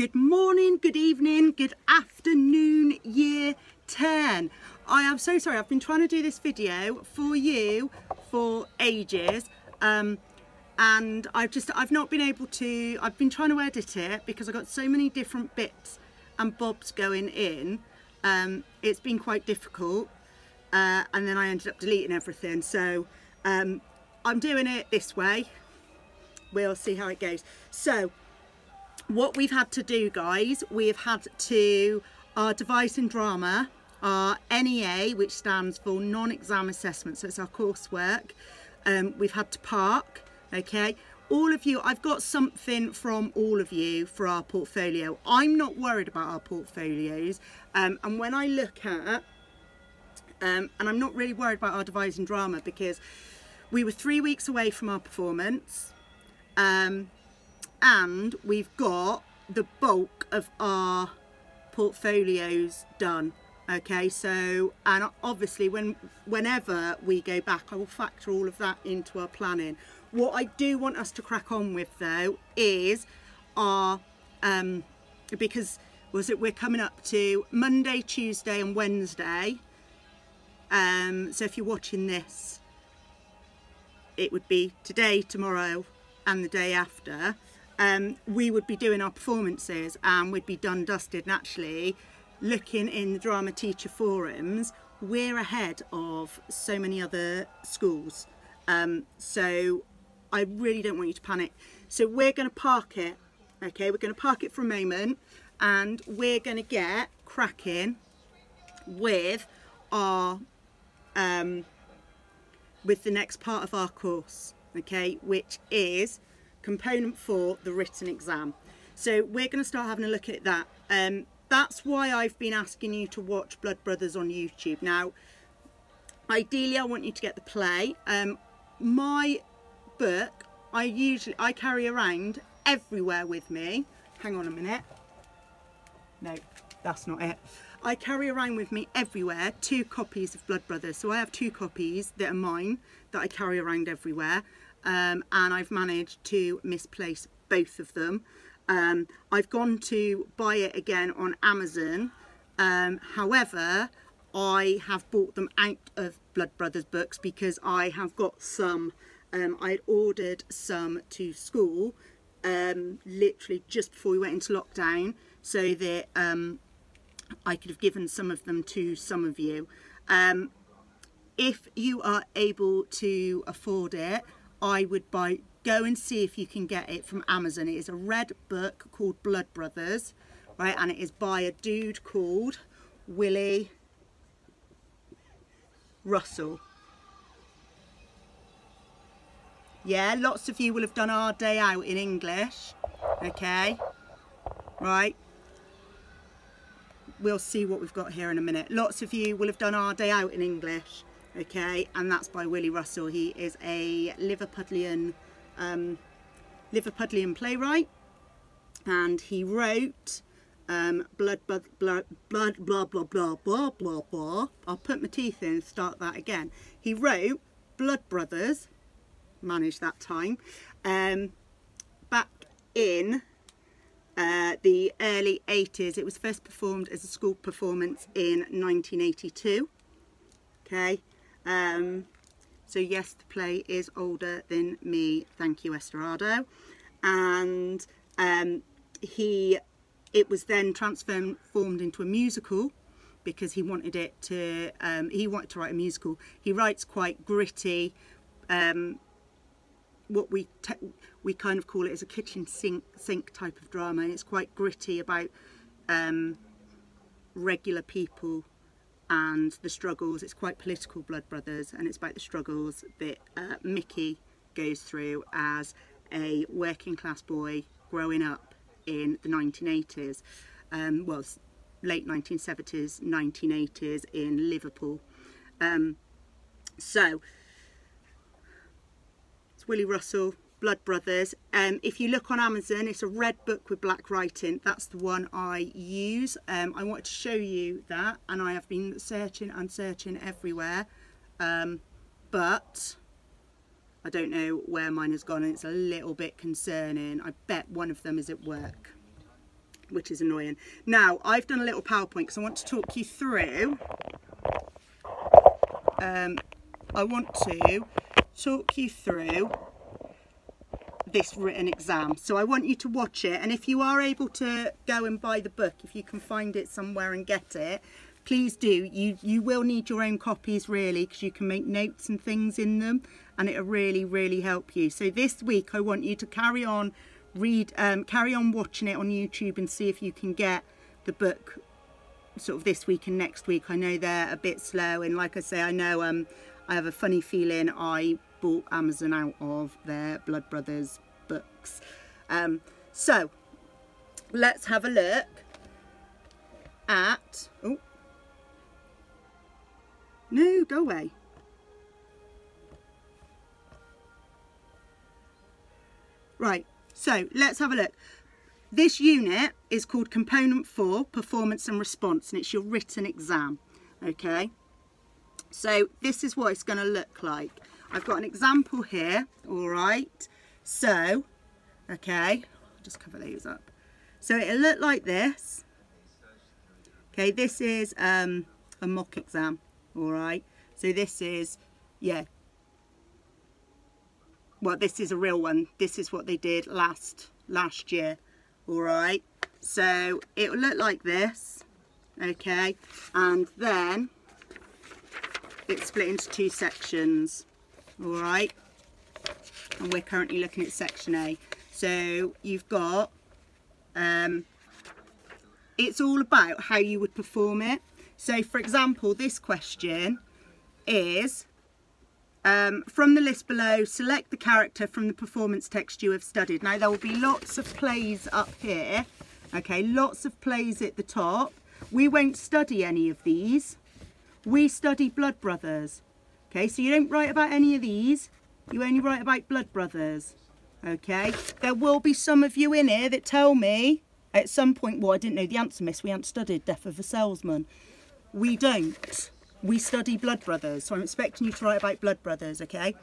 Good morning, good evening, good afternoon, year 10. I am so sorry, I've been trying to do this video for you for ages. Um, and I've just, I've not been able to, I've been trying to edit it because I've got so many different bits and bobs going in. Um, it's been quite difficult. Uh, and then I ended up deleting everything. So um, I'm doing it this way. We'll see how it goes. So what we've had to do guys we have had to our devising drama our NEA which stands for non-exam assessment so it's our coursework um, we've had to park okay? All of you I've got something from all of you for our portfolio. I'm not worried about our portfolios um, and when I look at um, and I'm not really worried about our devising drama because we were three weeks away from our performance um, and we've got the bulk of our portfolios done okay? So and obviously when whenever we go back I will factor all of that into our planning. What I do want us to crack on with though is our um because was it we're coming up to Monday Tuesday and Wednesday. Um so if you're watching this it would be today tomorrow and the day after um, we would be doing our performances and we'd be done dusted and actually looking in the drama teacher forums. We're ahead of so many other schools. Um, so I really don't want you to panic. So we're going to park it okay? We're going to park it for a moment and we're going to get cracking with our um, with the next part of our course okay? Which is component for the written exam. So we're going to start having a look at that. Um, that's why I've been asking you to watch Blood Brothers on YouTube. Now, ideally I want you to get the play. Um, my book, I usually, I carry around everywhere with me. Hang on a minute. No, that's not it. I carry around with me everywhere two copies of Blood Brothers. So I have two copies that are mine that I carry around everywhere um, and I've managed to misplace both of them. Um, I've gone to buy it again on Amazon. Um, however, I have bought them out of Blood Brothers books because I have got some, um, I ordered some to school um, literally just before we went into lockdown so that um, I could have given some of them to some of you. If you are able to afford it, I would buy, go and see if you can get it from Amazon. It is a red book called Blood Brothers, right? And it is by a dude called Willie Russell. Yeah, lots of you will have done our day out in English, okay? Right? We'll see what we've got here in a minute. Lots of you will have done our day out in English okay and that's by Willie Russell he is a Liverpudlian um, Liverpudlian playwright and he wrote um, blood, blood, blood, blood, blah, blah, blah, blah, blah, blah. I'll put my teeth in and start that again. He wrote Blood Brothers, managed that time, um, back in uh, the early 80s. It was first performed as a school performance in 1982. Okay, um, so yes, the play is older than me. Thank you, Esterado. And um, he, it was then transformed into a musical because he wanted it to, um, he wanted to write a musical. He writes quite gritty, um, what we we kind of call it as a kitchen sink sink type of drama. And it's quite gritty about um, regular people and the struggles. It's quite political, Blood Brothers, and it's about the struggles that uh, Mickey goes through as a working class boy growing up in the 1980s, um, well, late 1970s, 1980s in Liverpool. Um, so, it's Willie Russell, Blood Brothers. Um, if you look on Amazon, it's a red book with black writing. That's the one I use. Um, I wanted to show you that and I have been searching and searching everywhere. Um, but I don't know where mine has gone and it's a little bit concerning. I bet one of them is at work. which is annoying. Now, I've done a little PowerPoint because I want to talk you through, um, I want to talk you through this written exam. So I want you to watch it and if you are able to go and buy the book, if you can find it somewhere and get it, please do. You, you will need your own copies really because you can make notes and things in them and it'll really, really help you. So this week I want you to carry on, read, um, carry on watching it on YouTube and see if you can get the book sort of this week and next week. I know they're a bit slow and like I say, I know um, I have a funny feeling I bought Amazon out of their Blood Brothers books. Um, so let's have a look at, oh, no, go away. Right, so let's have a look. This unit is called Component 4, Performance and Response, and it's your written exam, okay? So this is what it's going to look like. I've got an example here, all right? So, okay, I'll just cover these up. So it'll look like this. Okay, this is um, a mock exam, all right? So this is, yeah, well, this is a real one. This is what they did last last year, all right? So it will look like this, okay? And then it's split into two sections, all right? And we're currently looking at section A. So you've got, um, it's all about how you would perform it. So for example, this question is, um, from the list below, select the character from the performance text you have studied. Now there will be lots of plays up here, okay, lots of plays at the top. We won't study any of these, we study Blood Brothers. Okay, so you don't write about any of these. You only write about Blood Brothers. Okay, there will be some of you in here that tell me at some point, well, I didn't know the answer, miss. We haven't studied Death of a Salesman. We don't. We study Blood Brothers. So I'm expecting you to write about Blood Brothers, okay?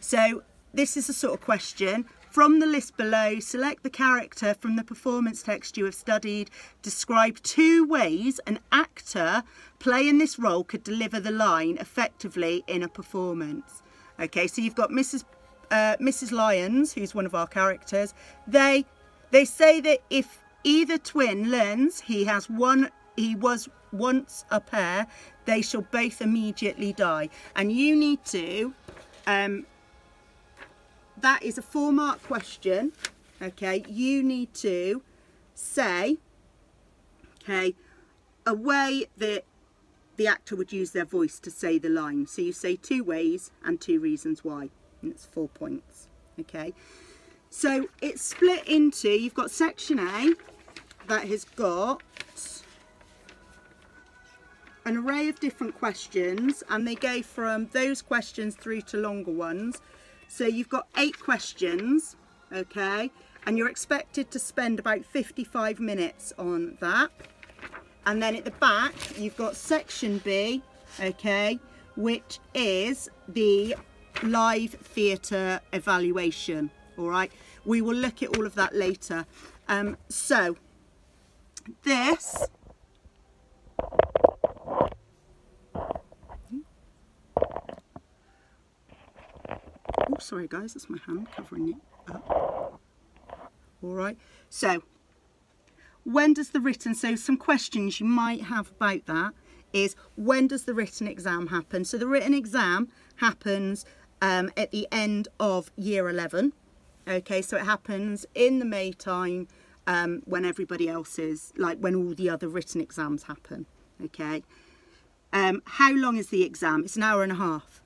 So this is a sort of question from the list below, select the character from the performance text you have studied. Describe two ways an actor playing this role could deliver the line effectively in a performance. Okay, so you've got Mrs. Uh, Mrs. Lyons, who's one of our characters. They they say that if either twin learns he has one, he was once a pair, they shall both immediately die. And you need to um, that is a four mark question okay? You need to say okay a way that the actor would use their voice to say the line. So you say two ways and two reasons why. And it's four points okay? So it's split into you've got section A that has got an array of different questions and they go from those questions through to longer ones so you've got eight questions, okay, and you're expected to spend about 55 minutes on that. And then at the back, you've got section B, okay, which is the live theatre evaluation, all right? We will look at all of that later. Um, so, this sorry guys, that's my hand covering it up. All right, so when does the written, so some questions you might have about that is when does the written exam happen? So the written exam happens um, at the end of year 11. Okay, so it happens in the May time um, when everybody else is, like when all the other written exams happen. Okay, um, how long is the exam? It's an hour and a half.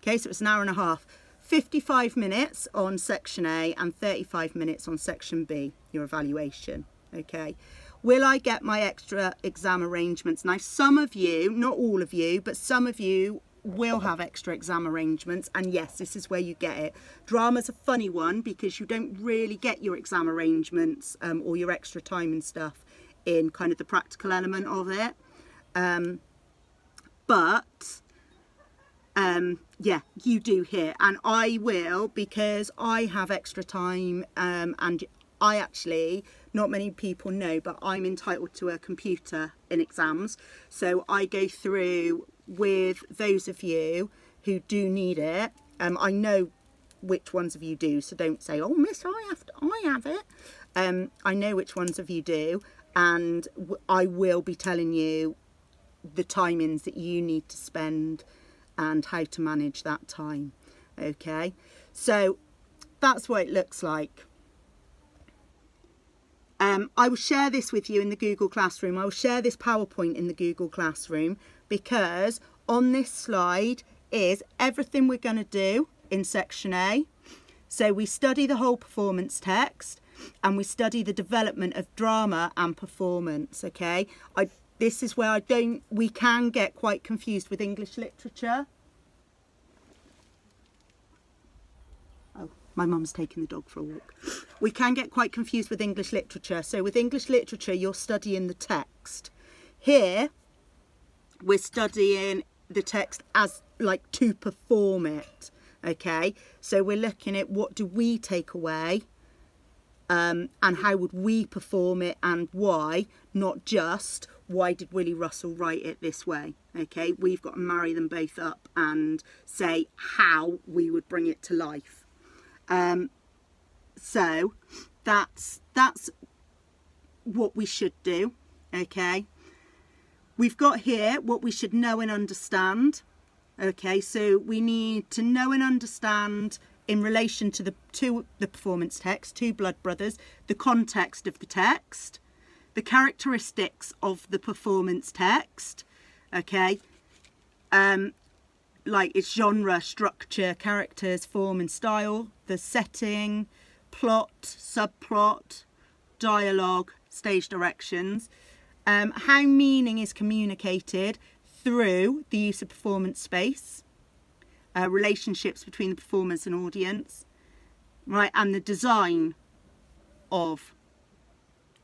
Okay, so it's an hour and a half. 55 minutes on section A and 35 minutes on section B, your evaluation, okay? Will I get my extra exam arrangements? Now, some of you, not all of you, but some of you will have extra exam arrangements and yes this is where you get it drama's a funny one because you don't really get your exam arrangements um, or your extra time and stuff in kind of the practical element of it um, but um, yeah, you do here. And I will, because I have extra time um, and I actually, not many people know, but I'm entitled to a computer in exams. So I go through with those of you who do need it. Um, I know which ones of you do, so don't say, oh, miss, I have, to, I have it. Um, I know which ones of you do, and I will be telling you the timings that you need to spend and how to manage that time. Okay, so that's what it looks like. Um, I will share this with you in the Google Classroom. I will share this PowerPoint in the Google Classroom because on this slide is everything we're going to do in section A. So we study the whole performance text and we study the development of drama and performance, okay? I, this is where I don't, we can get quite confused with English literature. Oh, my mum's taking the dog for a walk. We can get quite confused with English literature. So with English literature, you're studying the text. Here, we're studying the text as like to perform it okay so we're looking at what do we take away um, and how would we perform it and why not just why did Willie Russell write it this way okay? We've got to marry them both up and say how we would bring it to life. Um, so that's that's what we should do okay? We've got here what we should know and understand. Okay, so we need to know and understand in relation to the to the performance text, two blood brothers, the context of the text, the characteristics of the performance text, okay, um, like its genre, structure, characters, form and style, the setting, plot, subplot, dialogue, stage directions, um, how meaning is communicated through the use of performance space, uh, relationships between the performers and audience, right, and the design of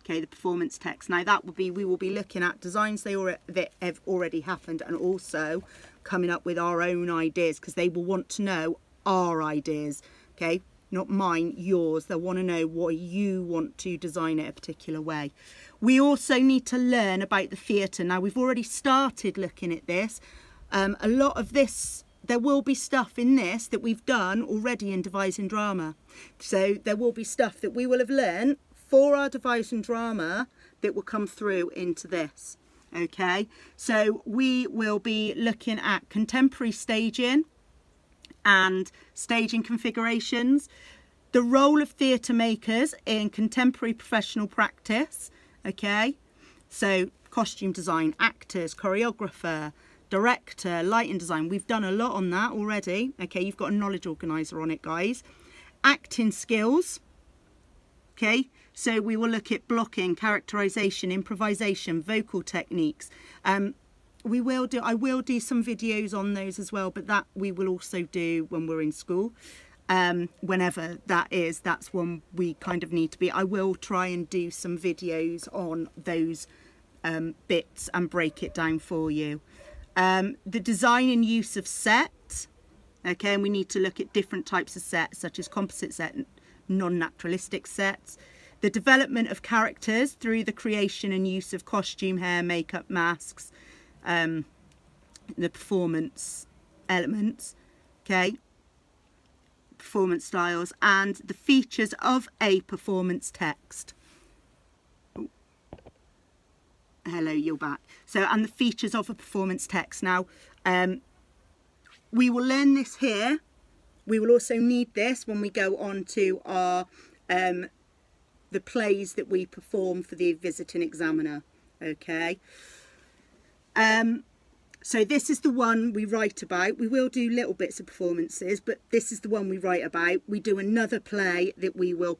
okay the performance text. Now that will be we will be looking at designs they that have already happened and also coming up with our own ideas because they will want to know our ideas. Okay, not mine, yours. They'll want to know what you want to design it a particular way. We also need to learn about the theatre. Now, we've already started looking at this. Um, a lot of this, there will be stuff in this that we've done already in devising drama. So there will be stuff that we will have learned for our devising drama that will come through into this. Okay, so we will be looking at contemporary staging and staging configurations, the role of theatre makers in contemporary professional practice, okay? So costume design actors choreographer director lighting design we've done a lot on that already okay? You've got a knowledge organizer on it guys. Acting skills okay so we will look at blocking characterization improvisation vocal techniques um, we will do I will do some videos on those as well but that we will also do when we're in school um, whenever that is, that's when we kind of need to be. I will try and do some videos on those um, bits and break it down for you. Um, the design and use of sets, okay, and we need to look at different types of sets such as composite set, non-naturalistic sets. The development of characters through the creation and use of costume, hair, makeup, masks, um, the performance elements, okay performance styles and the features of a performance text. Hello, you're back. So, and the features of a performance text. Now, um, we will learn this here. We will also need this when we go on to our um, the plays that we perform for the visiting examiner. Okay. Um, so this is the one we write about. We will do little bits of performances, but this is the one we write about. We do another play that we will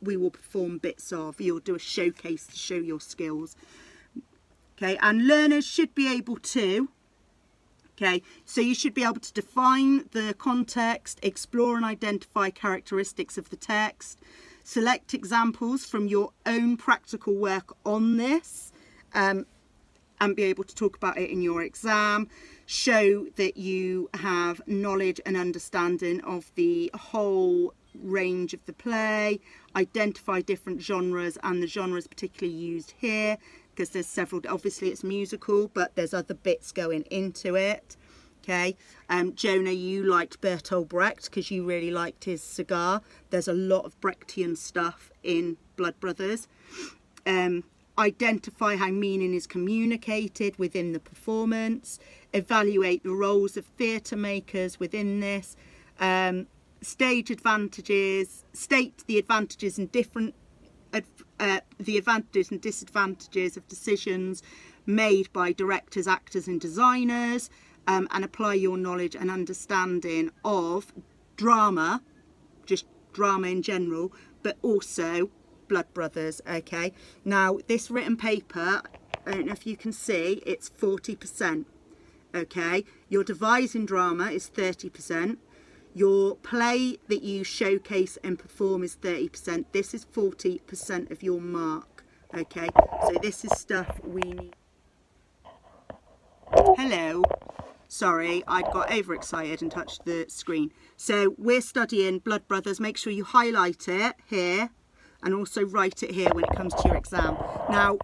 we will perform bits of. You'll do a showcase to show your skills. Okay, and learners should be able to Okay, so you should be able to define the context, explore and identify characteristics of the text, select examples from your own practical work on this, um, and be able to talk about it in your exam, show that you have knowledge and understanding of the whole range of the play, identify different genres and the genres particularly used here because there's several, obviously it's musical, but there's other bits going into it. Okay, um, Jonah, you liked Bertolt Brecht because you really liked his cigar. There's a lot of Brechtian stuff in Blood Brothers. Um, identify how meaning is communicated within the performance, evaluate the roles of theatre makers within this, um, stage advantages, state the advantages and different uh, the advantages and disadvantages of decisions made by directors, actors and designers um, and apply your knowledge and understanding of drama, just drama in general, but also Blood Brothers, okay? Now, this written paper, I don't know if you can see, it's 40%, okay? Your devising drama is 30%. Your play that you showcase and perform is 30%. This is 40% of your mark, okay? So this is stuff we need. Hello. Sorry, I'd got overexcited and touched the screen. So we're studying Blood Brothers. Make sure you highlight it here and also write it here when it comes to your exam. Now,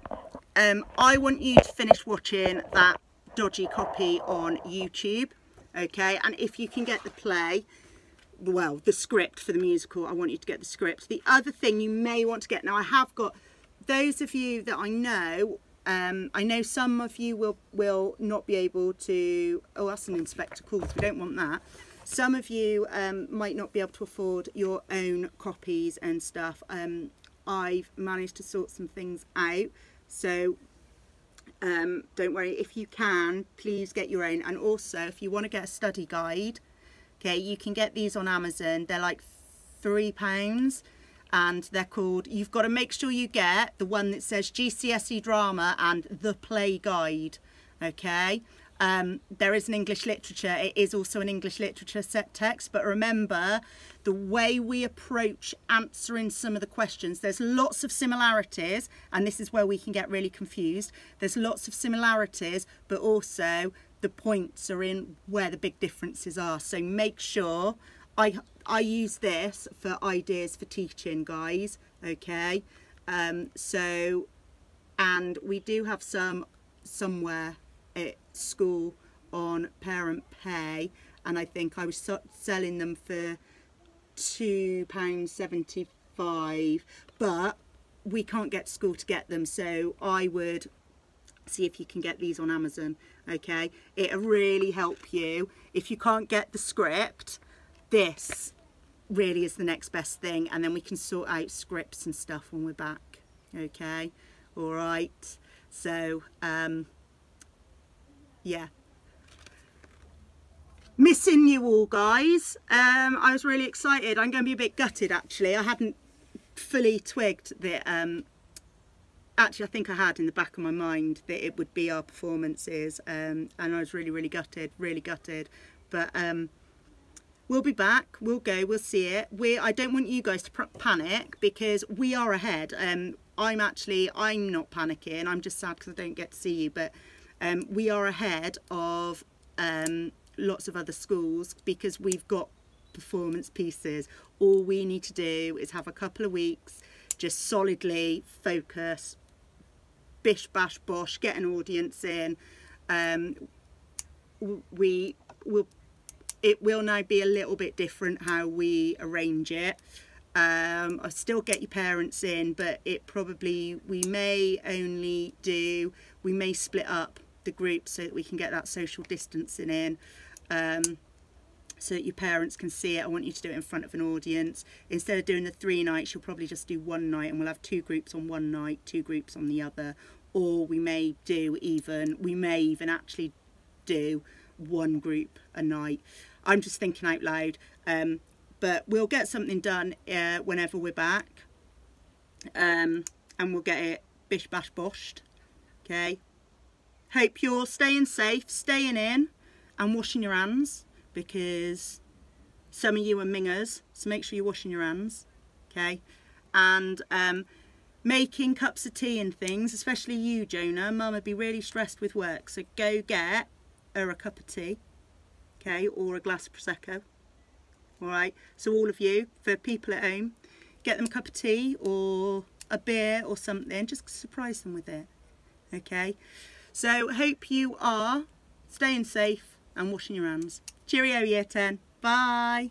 um, I want you to finish watching that dodgy copy on YouTube okay and if you can get the play well the script for the musical I want you to get the script the other thing you may want to get now I have got those of you that I know um, I know some of you will will not be able to oh that's an inspector calls we don't want that. Some of you um, might not be able to afford your own copies and stuff. Um, I've managed to sort some things out so um, don't worry. If you can please get your own. And also if you want to get a study guide okay you can get these on Amazon. They're like three pounds and they're called you've got to make sure you get the one that says GCSE drama and the play guide okay um, there is an English literature it is also an English literature set text but remember the way we approach answering some of the questions. There's lots of similarities, and this is where we can get really confused. There's lots of similarities, but also the points are in where the big differences are. So make sure I, I use this for ideas for teaching, guys, okay? Um, so, and we do have some somewhere at school on parent pay, and I think I was selling them for £2.75 but we can't get to school to get them so I would see if you can get these on Amazon okay it'll really help you if you can't get the script this really is the next best thing and then we can sort out scripts and stuff when we're back okay? All right so um yeah. Missing you all guys. Um, I was really excited. I'm going to be a bit gutted actually. I hadn't fully twigged that um, actually I think I had in the back of my mind that it would be our performances um, and I was really really gutted really gutted. But um, we'll be back. We'll go. We'll see it. We I don't want you guys to panic because we are ahead. Um, I'm actually I'm not panicking. I'm just sad because I don't get to see you but um, we are ahead of um, lots of other schools because we've got performance pieces. All we need to do is have a couple of weeks, just solidly focus, bish bash bosh, get an audience in. Um, we will, it will now be a little bit different how we arrange it. Um, I still get your parents in, but it probably, we may only do, we may split up the group so that we can get that social distancing in um, so that your parents can see it. I want you to do it in front of an audience. Instead of doing the three nights, you'll probably just do one night and we'll have two groups on one night, two groups on the other. Or we may do even, we may even actually do one group a night. I'm just thinking out loud. Um, but we'll get something done uh, whenever we're back. Um, and we'll get it bish bash boshed. Okay. Hope you're staying safe, staying in and washing your hands because some of you are mingers so make sure you're washing your hands okay and um, making cups of tea and things especially you Jonah mum would be really stressed with work so go get her a cup of tea okay or a glass of prosecco all right so all of you for people at home get them a cup of tea or a beer or something. Just surprise them with it. Okay. So hope you are staying safe and washing your hands. Cheerio year 10. Bye.